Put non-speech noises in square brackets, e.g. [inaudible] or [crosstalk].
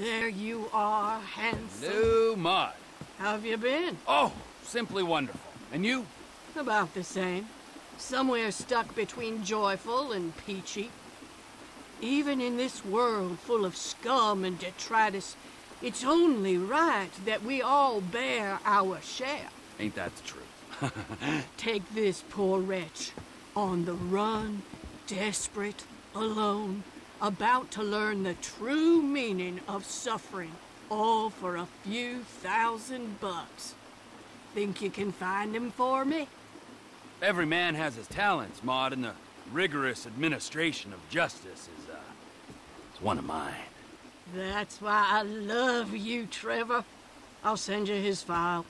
There you are, handsome. New mud. How have you been? Oh, simply wonderful. And you? About the same. Somewhere stuck between joyful and peachy. Even in this world full of scum and detritus, it's only right that we all bear our share. Ain't that the truth? [laughs] Take this poor wretch, on the run, desperate, alone, about to learn the true meaning of suffering, all for a few thousand bucks. Think you can find him for me? Every man has his talents, Maude, and the rigorous administration of justice is, uh, is one of mine. That's why I love you, Trevor. I'll send you his file.